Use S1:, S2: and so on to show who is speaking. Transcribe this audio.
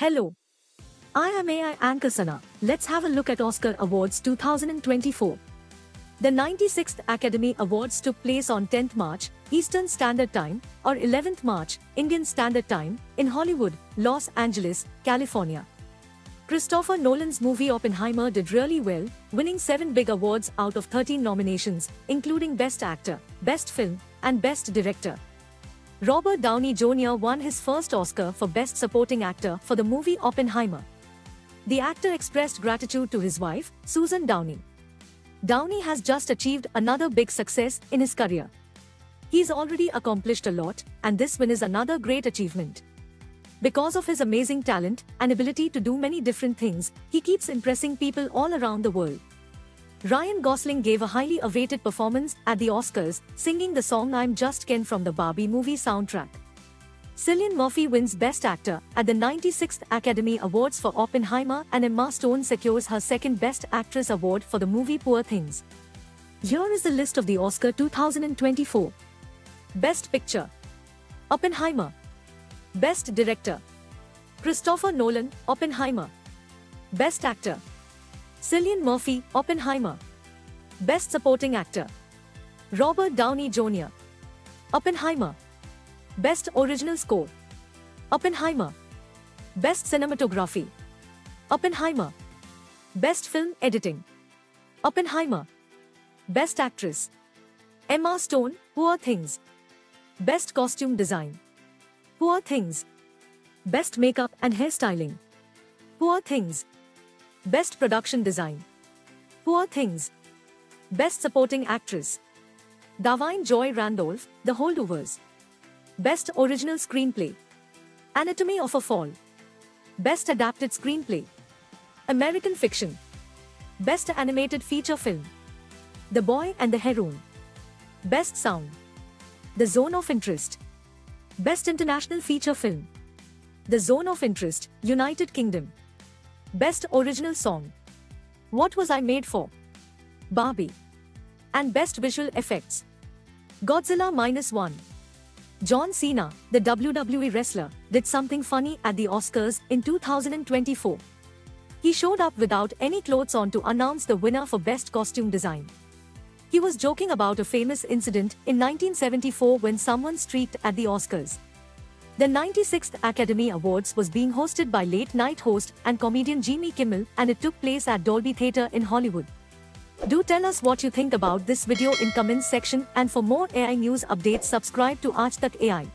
S1: Hello. I am AI anchor Sana. Let's have a look at Oscar Awards 2024. The 96th Academy Awards took place on 10th March, Eastern Standard Time, or 11th March, Indian Standard Time, in Hollywood, Los Angeles, California. Christopher Nolan's movie Oppenheimer did really well, winning 7 big awards out of 13 nominations, including Best Actor, Best Film, and Best Director. Robert Downey Jr. won his first Oscar for Best Supporting Actor for the movie Oppenheimer. The actor expressed gratitude to his wife, Susan Downey. Downey has just achieved another big success in his career. He's already accomplished a lot, and this win is another great achievement. Because of his amazing talent and ability to do many different things, he keeps impressing people all around the world. Ryan Gosling gave a highly awaited performance at the Oscars, singing the song I'm Just Ken from the Barbie movie soundtrack. Cillian Murphy wins Best Actor at the 96th Academy Awards for Oppenheimer and Emma Stone secures her second Best Actress award for the movie Poor Things. Here is the list of the Oscar 2024. Best Picture Oppenheimer Best Director Christopher Nolan, Oppenheimer Best Actor Cillian Murphy, Oppenheimer. Best Supporting Actor. Robert Downey Jr. Oppenheimer. Best Original Score. Oppenheimer. Best Cinematography. Oppenheimer. Best Film Editing. Oppenheimer. Best Actress. Emma Stone, Poor Things. Best Costume Design. Poor Things. Best Makeup and Hairstyling. Poor Things. Best Production Design. Poor Things. Best Supporting Actress. Da'Vine Joy Randolph, The Holdovers. Best Original Screenplay. Anatomy of a Fall. Best Adapted Screenplay. American Fiction. Best Animated Feature Film. The Boy and the Heron. Best Sound. The Zone of Interest. Best International Feature Film. The Zone of Interest, United Kingdom. Best Original Song. What Was I Made For? Barbie. And Best Visual Effects. Godzilla Minus One. John Cena, the WWE wrestler, did something funny at the Oscars in 2024. He showed up without any clothes on to announce the winner for Best Costume Design. He was joking about a famous incident in 1974 when someone streaked at the Oscars. The 96th Academy Awards was being hosted by late night host and comedian Jimmy Kimmel and it took place at Dolby Theatre in Hollywood. Do tell us what you think about this video in comments section and for more AI news updates subscribe to Aaj Tak AI.